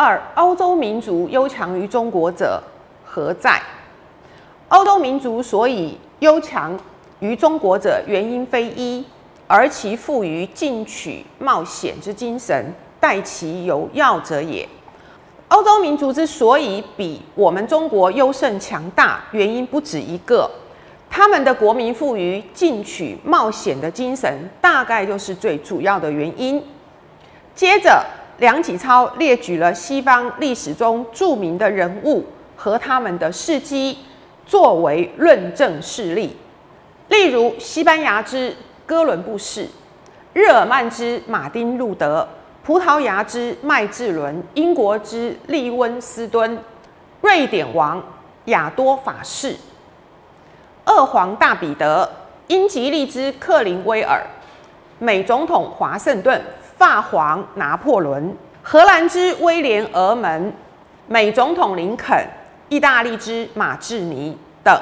二、欧洲民族优强于中国者何在？欧洲民族所以优强于中国者，原因非一，而其富于进取冒险之精神，待其有要者也。欧洲民族之所以比我们中国优胜强大，原因不止一个。他们的国民富于进取冒险的精神，大概就是最主要的原因。接着，梁启超列举了西方历史中著名的人物和他们的事迹，作为论证事例。例如，西班牙之哥伦布士，日耳曼之马丁路德。葡萄牙之麦哲伦，英国之利温斯敦，瑞典王亚多法士，二皇大彼得，英吉利之克林威尔，美总统华盛顿，法皇拿破仑，荷兰之威廉俄门，美总统林肯，意大利之马志尼等。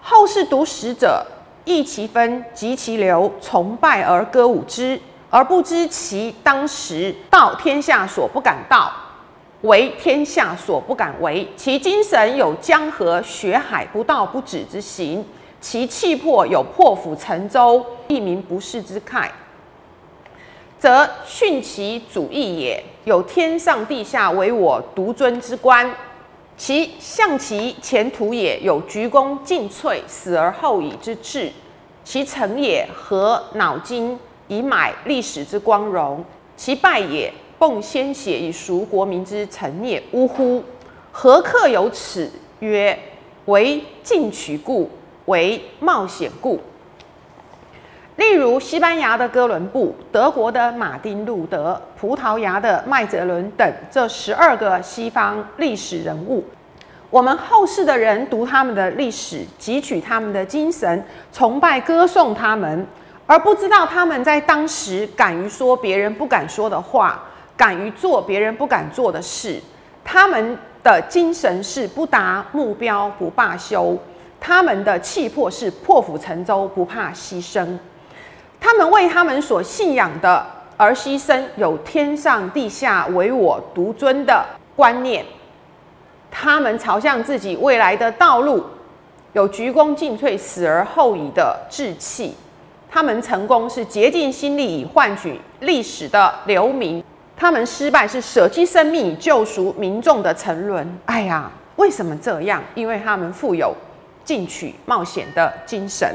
后世读史者，亦其分，及其流，崇拜而歌舞之。而不知其当时道天下所不敢道，为天下所不敢为。其精神有江河血海不道不止之行，其气魄有破釜沉舟、一民不世之慨，则训其主义也有天上地下唯我独尊之观。其象其前途也有鞠躬尽瘁、死而后已之志。其成也何脑筋？以买历史之光荣，其败也奉鲜血以赎国民之臣也。呜呼！何克有此？曰：为进取故，为冒险故。例如西班牙的哥伦布、德国的马丁路德、葡萄牙的麦哲伦等这十二个西方历史人物，我们后世的人读他们的历史，汲取他们的精神，崇拜歌颂他们。而不知道他们在当时敢于说别人不敢说的话，敢于做别人不敢做的事。他们的精神是不达目标不罢休，他们的气魄是破釜沉舟不怕牺牲。他们为他们所信仰的而牺牲，有天上地下唯我独尊的观念。他们朝向自己未来的道路，有鞠躬尽瘁、死而后已的志气。他们成功是竭尽心力以换取历史的留名，他们失败是舍弃生命以救赎民众的沉沦。哎呀，为什么这样？因为他们富有进取冒险的精神。